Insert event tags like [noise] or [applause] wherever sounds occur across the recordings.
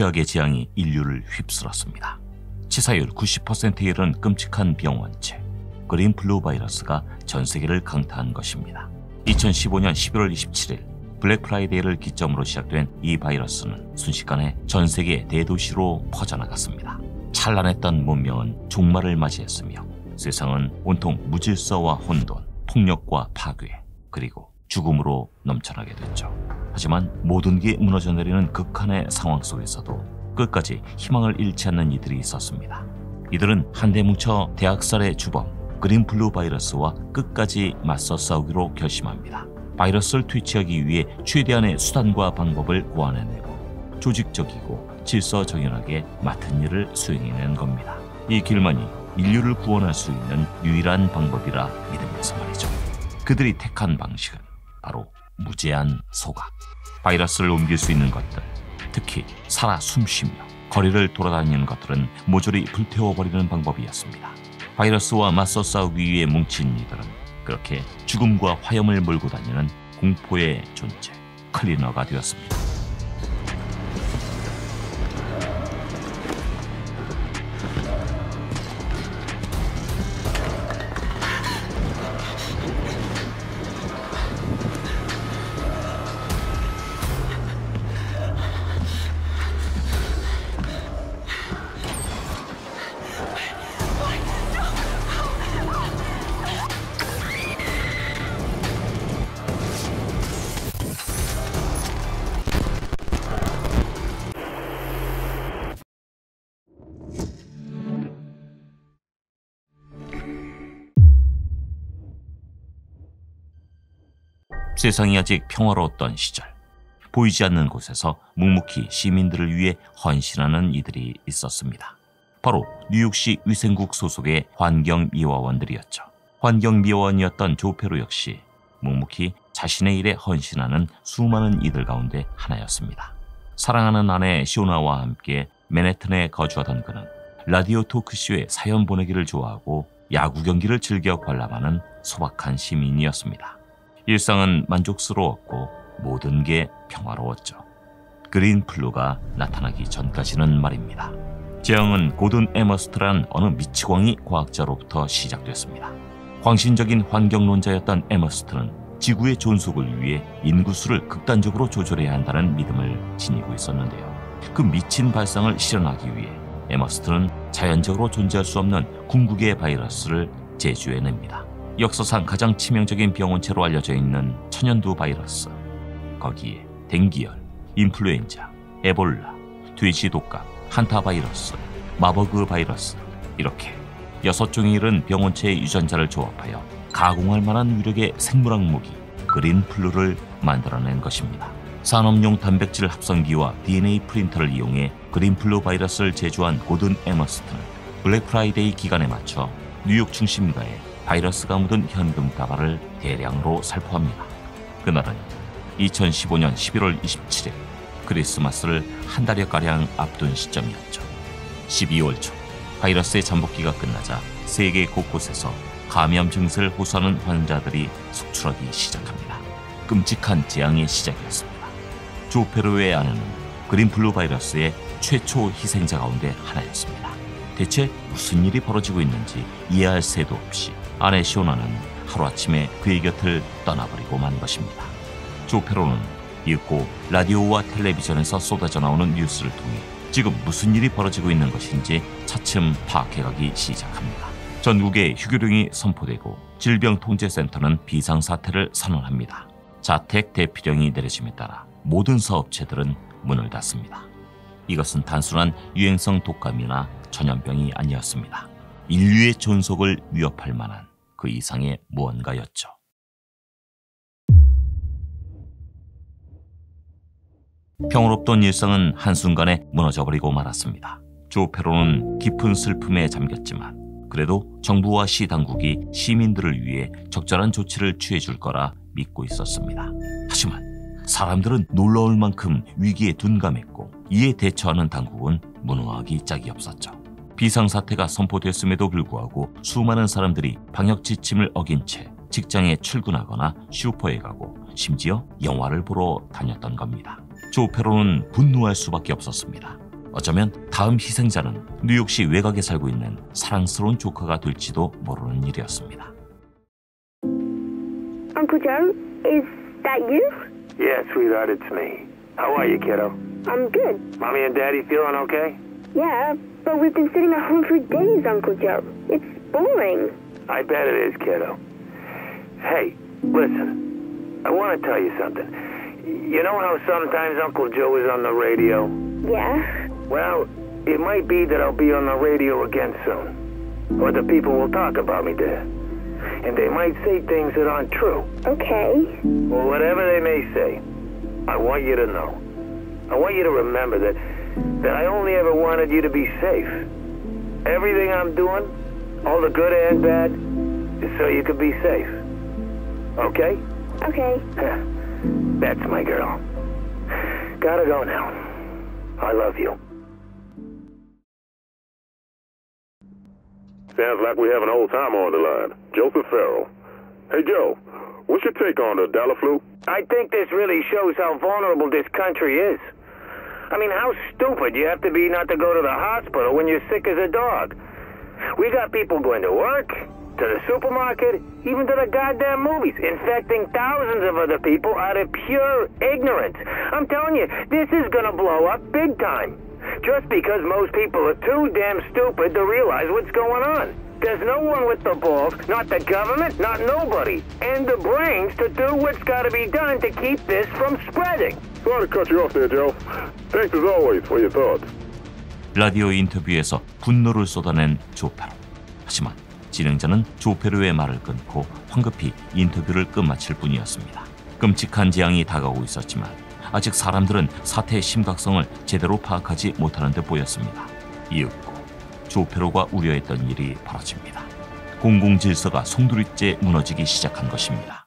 최악의 재앙이 인류를 휩쓸었습니다. 치사율 90%에 이른 끔찍한 병원체 그린플루 바이러스가 전 세계를 강타한 것입니다. 2015년 11월 27일 블랙 프라이데이를 기점으로 시작된 이 바이러스는 순식간에 전 세계 대도시로 퍼져나갔습니다. 찬란했던 문명은 종말을 맞이했으며 세상은 온통 무질서와 혼돈, 폭력과 파괴, 그리고 죽음으로 넘쳐나게 됐죠. 하지만 모든 게 무너져 내리는 극한의 상황 속에서도 끝까지 희망을 잃지 않는 이들이 있었습니다. 이들은 한데 뭉쳐 대학살의 주범 그린플루 바이러스와 끝까지 맞서 싸우기로 결심합니다. 바이러스를 퇴치하기 위해 최대한의 수단과 방법을 고안해내고 조직적이고 질서정연하게 맡은 일을 수행해낸 겁니다. 이 길만이 인류를 구원할 수 있는 유일한 방법이라 믿으면서 말이죠. 그들이 택한 방식은 바로 무제한 소각. 바이러스를 옮길 수 있는 것들, 특히 살아 숨쉬며 거리를 돌아다니는 것들은 모조리 불태워버리는 방법이었습니다. 바이러스와 맞서 싸우기 위해 뭉친 이들은 그렇게 죽음과 화염을 몰고 다니는 공포의 존재, 클리너가 되었습니다. 세상이 아직 평화로웠던 시절 보이지 않는 곳에서 묵묵히 시민들을 위해 헌신하는 이들이 있었습니다. 바로 뉴욕시 위생국 소속의 환경미화원들이었죠. 환경미화원이었던 조페로 역시 묵묵히 자신의 일에 헌신하는 수많은 이들 가운데 하나였습니다. 사랑하는 아내 시오나와 함께 맨해튼에 거주하던 그는 라디오 토크쇼에 사연 보내기를 좋아하고 야구 경기를 즐겨 관람하는 소박한 시민이었습니다. 일상은 만족스러웠고 모든 게 평화로웠죠. 그린플루가 나타나기 전까지는 말입니다. 재앙은 고든 에머스트란 어느 미치광이 과학자로부터 시작됐습니다. 광신적인 환경론자였던 에머스트는 지구의 존속을 위해 인구수를 극단적으로 조절해야 한다는 믿음을 지니고 있었는데요. 그 미친 발상을 실현하기 위해 에머스트는 자연적으로 존재할 수 없는 궁극의 바이러스를 제조해냅니다. 역사상 가장 치명적인 병원체로 알려져 있는 천연두 바이러스, 거기에 댕기열, 인플루엔자, 에볼라, 돼지 독감, 한타 바이러스, 마버그 바이러스 이렇게 여섯 종에 이른 병원체의 유전자를 조합하여 가공할 만한 위력의 생물학 무기 그린플루를 만들어낸 것입니다. 산업용 단백질 합성기와 DNA 프린터를 이용해 그린플루 바이러스를 제조한 고든 에머스트는 블랙 프라이데이 기간에 맞춰 뉴욕 중심가에 바이러스가 묻은 현금 다발을 대량으로 살포합니다. 그날은 2015년 11월 27일 크리스마스를 한 달여가량 앞둔 시점이었죠. 12월 초 바이러스의 잠복기가 끝나자 세계 곳곳에서 감염 증세를 호소하는 환자들이 속출하기 시작합니다. 끔찍한 재앙의 시작이었습니다. 조페로의 아내는 그린플루 바이러스의 최초 희생자 가운데 하나였습니다. 대체 무슨 일이 벌어지고 있는지 이해할 새도 없이 아내 시오나는 하루아침에 그의 곁을 떠나버리고 만 것입니다. 조페로는 읽고 라디오와 텔레비전에서 쏟아져 나오는 뉴스를 통해 지금 무슨 일이 벌어지고 있는 것인지 차츰 파악해가기 시작합니다. 전국에 휴교령이 선포되고 질병통제센터는 비상사태를 선언합니다. 자택 대피령이 내려짐에 따라 모든 사업체들은 문을 닫습니다. 이것은 단순한 유행성 독감이나 전염병이 아니었습니다. 인류의 존속을 위협할 만한 그 이상의 무언가였죠. 평화롭던 일상은 한순간에 무너져버리고 말았습니다. 조페로는 깊은 슬픔에 잠겼지만 그래도 정부와 시 당국이 시민들을 위해 적절한 조치를 취해줄 거라 믿고 있었습니다. 하지만 사람들은 놀라울 만큼 위기에 둔감했고 이에 대처하는 당국은 무능하기 짝이 없었죠. 비상사태가 선포됐음에도 불구하고 수많은 사람들이 방역 지침을 어긴 채 직장에 출근하거나 슈퍼에 가고 심지어 영화를 보러 다녔던 겁니다. 조페로는 분노할 수밖에 없었습니다. 어쩌면 다음 희생자는 뉴욕시 외곽에 살고 있는 사랑스러운 조카가 될지도 모르는 일이었습니다. Uncle Joe, is that you? Yeah, sweetheart, it's me. How are you, kiddo? I'm good. Mommy and Daddy feeling okay? Yeah, but we've been sitting at home for days, Uncle Joe. It's boring. I bet it is, kiddo. Hey, listen. I want to tell you something. You know how sometimes Uncle Joe is on the radio? Yeah? Well, it might be that I'll be on the radio again soon. Or the people will talk about me there. And they might say things that aren't true. Okay. Well, whatever they may say, I want you to know. I want you to remember that that I only ever wanted you to be safe. Everything I'm doing, all the good and bad, is so you could be safe. Okay? Okay. [laughs] That's my girl. Gotta go now. I love you. Sounds like we have an old timer on the line. Joseph Farrell. Hey, Joe, what's your take on the dollar flu? I think this really shows how vulnerable this country is. I mean, how stupid you have to be not to go to the hospital when you're sick as a dog. We got people going to work, to the supermarket, even to the goddamn movies, infecting thousands of other people out of pure ignorance. I'm telling you, this is gonna blow up big time. Just because most people are too damn stupid to realize what's going on. There's no one with the balls, not the government, not nobody, and the brains to do what's gotta be done to keep this from spreading. Sorry to cut you off there, Joe. Thanks as always for your thoughts. 라디오 인터뷰에서 분노를 쏟아낸 조페로. 하지만 진행자는 조페로의 말을 끊고 황급히 인터뷰를 끝마칠 뿐이었습니다. 끔찍한 재앙이 다가오고 있었지만 아직 사람들은 사태의 심각성을 제대로 파악하지 못하는 듯 보였습니다. 이윽고 조페로가 우려했던 일이 벌어집니다. 공공 질서가 송두리째 무너지기 시작한 것입니다.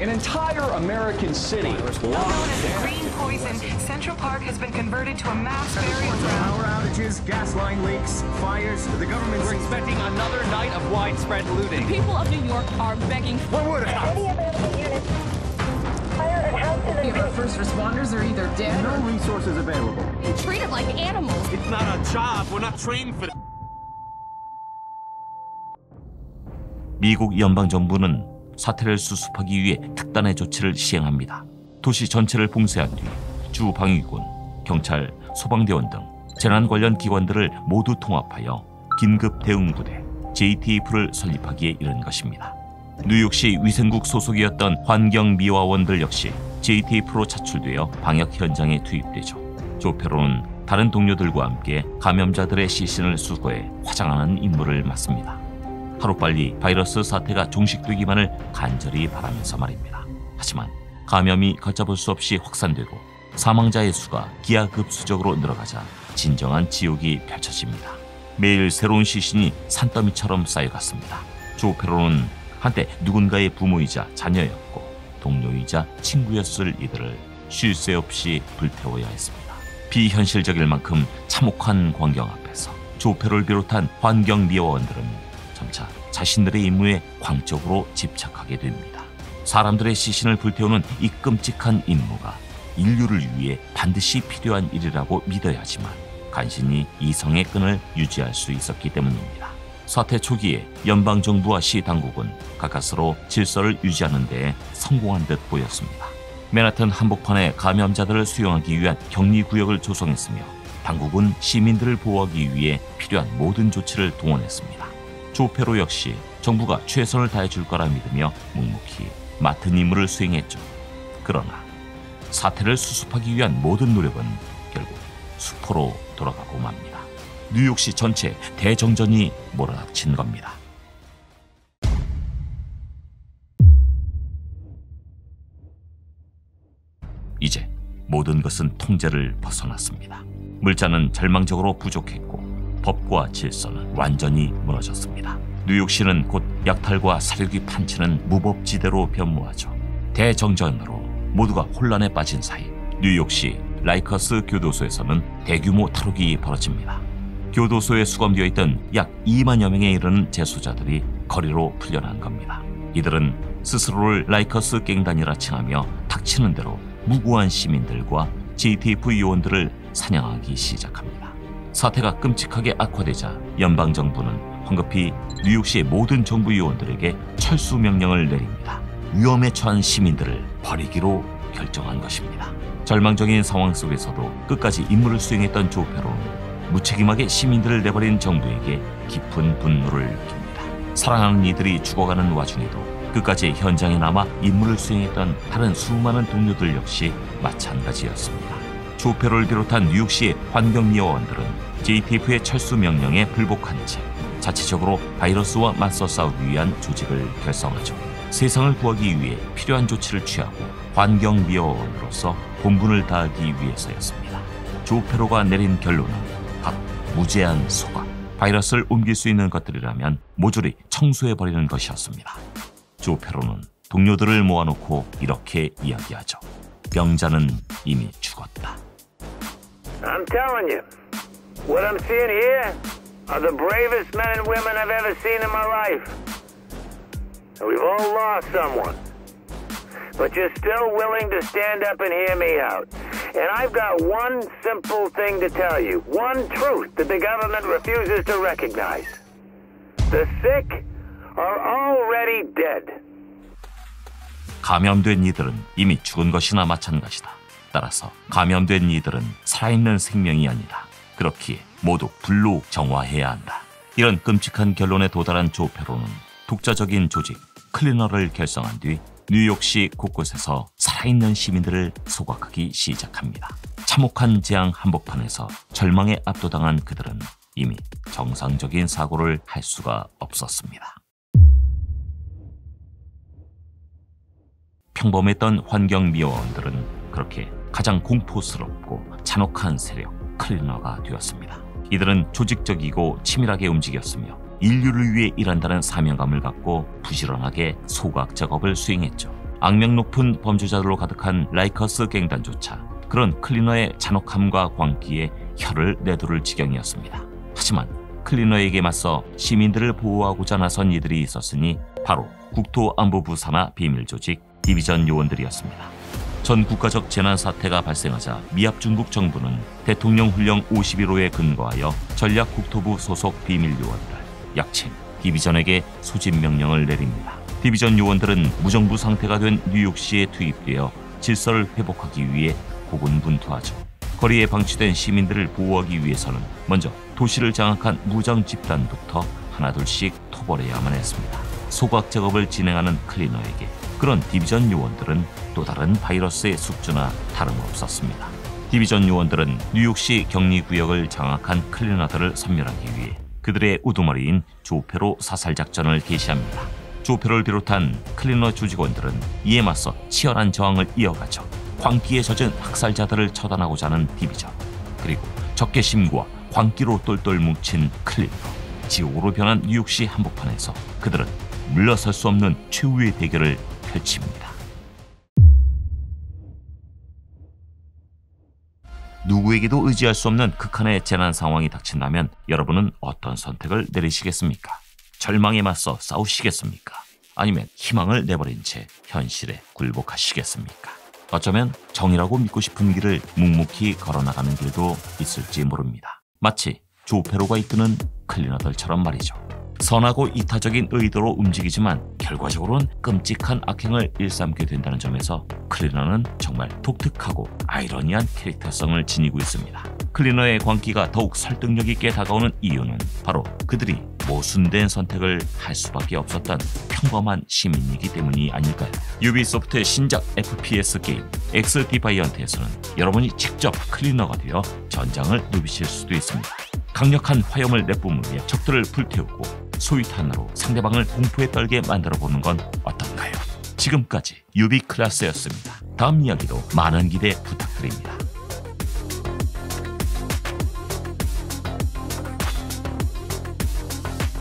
An entire American city Known as green poison, Central Park has been converted to a mass burial ground. Power outages, gas line leaks, fires. The government's We're expecting another night of widespread looting. People of New York are begging for Our first responders are either dead no resources available. or treated like animals. It's not our job. We're not trained for 미국 연방 정부는 사태를 수습하기 위해 특단의 조치를 시행합니다. 도시 전체를 봉쇄한 뒤 주 방위군, 경찰, 소방대원 등 재난 관련 기관들을 모두 통합하여 긴급 대응 부대 JTF를 설립하기에 이른 것입니다. 뉴욕시 위생국 소속이었던 환경미화원들 역시 JTF로 차출되어 방역 현장에 투입되죠. 조페로는 다른 동료들과 함께 감염자들의 시신을 수거해 화장하는 임무를 맡습니다. 하루빨리 바이러스 사태가 종식되기만을 간절히 바라면서 말입니다. 하지만 감염이 걷잡을 수 없이 확산되고 사망자의 수가 기하급수적으로 늘어가자 진정한 지옥이 펼쳐집니다. 매일 새로운 시신이 산더미처럼 쌓여갔습니다. 조페로는 한때 누군가의 부모이자 자녀였고 동료이자 친구였을 이들을 쉴 새 없이 불태워야 했습니다. 비현실적일 만큼 참혹한 광경 앞에서 조페로를 비롯한 환경 미화원들은 점차 자신들의 임무에 광적으로 집착하게 됩니다. 사람들의 시신을 불태우는 이 끔찍한 임무가 인류를 위해 반드시 필요한 일이라고 믿어야 하지만 간신히 이성의 끈을 유지할 수 있었기 때문입니다. 사태 초기에 연방 정부와 시 당국은 가까스로 질서를 유지하는 데 성공한 듯 보였습니다. 맨하튼 한복판에 감염자들을 수용하기 위한 격리 구역을 조성했으며 당국은 시민들을 보호하기 위해 필요한 모든 조치를 동원했습니다. 조페로 역시 정부가 최선을 다해줄 거라 믿으며 묵묵히 맡은 임무를 수행했죠. 그러나 사태를 수습하기 위한 모든 노력은 결국 수포로 돌아가고 맙니다. 뉴욕시 전체 대정전이 몰아닥친 겁니다. 이제 모든 것은 통제를 벗어났습니다. 물자는 절망적으로 부족했고 법과 질서는 완전히 무너졌습니다. 뉴욕시는 곧 약탈과 사륙이 판치는 무법지대로 변모하죠. 대정전으로 모두가 혼란에 빠진 사이 뉴욕시 라이커스 교도소에서는 대규모 탈옥이 벌어집니다. 교도소에 수감되어 있던 약 2만여 명에 이르는 재소자들이 거리로 풀려난 겁니다. 이들은 스스로를 라이커스 갱단이라 칭하며 닥치는 대로 무고한 시민들과 JTF 요원들을 사냥하기 시작합니다. 사태가 끔찍하게 악화되자 연방 정부는 황급히 뉴욕시의 모든 정부 요원들에게 철수 명령을 내립니다. 위험에 처한 시민들을 버리기로 결정한 것입니다. 절망적인 상황 속에서도 끝까지 임무를 수행했던 조페로는 무책임하게 시민들을 내버린 정부에게 깊은 분노를 느낍니다. 사랑하는 이들이 죽어가는 와중에도 끝까지 현장에 남아 임무를 수행했던 다른 수많은 동료들 역시 마찬가지였습니다. 조페로를 비롯한 뉴욕시의 환경미화원들은 JTF의 철수 명령에 불복한 채 자체적으로 바이러스와 맞서 싸우기 위한 조직을 결성하죠. 세상을 구하기 위해 필요한 조치를 취하고 환경미화원으로서 본분을 다하기 위해서였습니다. 조페로가 내린 결론은 각 무제한 소각, 바이러스를 옮길 수 있는 것들이라면 모조리 청소해버리는 것이었습니다. 조페로는 동료들을 모아놓고 이렇게 이야기하죠. 병자는 이미 죽었다. I'm telling you, what I'm seeing here are the bravest men and women I've ever seen in my life. We've all lost someone. But you're still willing to stand up and hear me out. And I've got one simple thing to tell you, one truth that the government refuses to recognize. The sick are already dead. 감염된 이들은 이미 죽은 것이나 마찬가지다. 따라서 감염된 이들은 살아있는 생명이 아니다. 그렇기에 모두 불로 정화해야 한다. 이런 끔찍한 결론에 도달한 조페로는 독자적인 조직 클리너를 결성한 뒤 뉴욕시 곳곳에서 살아있는 시민들을 소각하기 시작합니다. 참혹한 재앙 한복판에서 절망에 압도당한 그들은 이미 정상적인 사고를 할 수가 없었습니다. 평범했던 환경 미화원들은 그렇게 가장 공포스럽고 잔혹한 세력 클리너가 되었습니다. 이들은 조직적이고 치밀하게 움직였으며 인류를 위해 일한다는 사명감을 갖고 부지런하게 소각 작업을 수행했죠. 악명 높은 범죄자들로 가득한 라이커스 갱단조차 그런 클리너의 잔혹함과 광기에 혀를 내두를 지경이었습니다. 하지만 클리너에게 맞서 시민들을 보호하고자 나선 이들이 있었으니 바로 국토안보부 산하 비밀조직 디비전 요원들이었습니다. 전 국가적 재난 사태가 발생하자 미합 중국 정부는 대통령 훈령 51호에 근거하여 전략 국토부 소속 비밀 요원들, 약칭 디비전에게 소집 명령을 내립니다. 디비전 요원들은 무정부 상태가 된 뉴욕시에 투입되어 질서를 회복하기 위해 고군분투하죠. 거리에 방치된 시민들을 보호하기 위해서는 먼저 도시를 장악한 무장 집단부터 하나둘씩 토벌해야만 했습니다. 소각 작업을 진행하는 클리너에게 그런 디비전 요원들은 또 다른 바이러스의 숙주나 다름없었습니다. 디비전 요원들은 뉴욕시 격리구역을 장악한 클리너들을 섬멸하기 위해 그들의 우두머리인 조페로 사살 작전을 개시합니다. 조페로를 비롯한 클리너 조직원들은 이에 맞서 치열한 저항을 이어가죠. 광기에 젖은 학살자들을 처단하고자 하는 디비전 그리고 적개심과 광기로 똘똘 뭉친 클리너 지옥으로 변한 뉴욕시 한복판에서 그들은 물러설 수 없는 최후의 대결을 펼칩니다. 누구에게도 의지할 수 없는 극한의 재난 상황이 닥친다면 여러분은 어떤 선택을 내리시겠습니까? 절망에 맞서 싸우시겠습니까? 아니면 희망을 내버린 채 현실에 굴복하시겠습니까? 어쩌면 정이라고 믿고 싶은 길을 묵묵히 걸어나가는 길도 있을지 모릅니다. 마치 조페로가 이끄는 클리너들처럼 말이죠. 선하고 이타적인 의도로 움직이지만 결과적으로는 끔찍한 악행을 일삼게 된다는 점에서 클리너는 정말 독특하고 아이러니한 캐릭터성을 지니고 있습니다. 클리너의 광기가 더욱 설득력 있게 다가오는 이유는 바로 그들이 모순된 선택을 할 수밖에 없었던 평범한 시민이기 때문이 아닐까요? 유비소프트의 신작 FPS 게임 엑스 디바이언트에서는 여러분이 직접 클리너가 되어 전장을 누비실 수도 있습니다. 강력한 화염을 내뿜으며 적들을 불태우고 소이탄으로 상대방을 공포에 떨게 만들어 보는 건 어떤가요? 지금까지 유비 클래스였습니다. 다음 이야기도 많은 기대 부탁드립니다.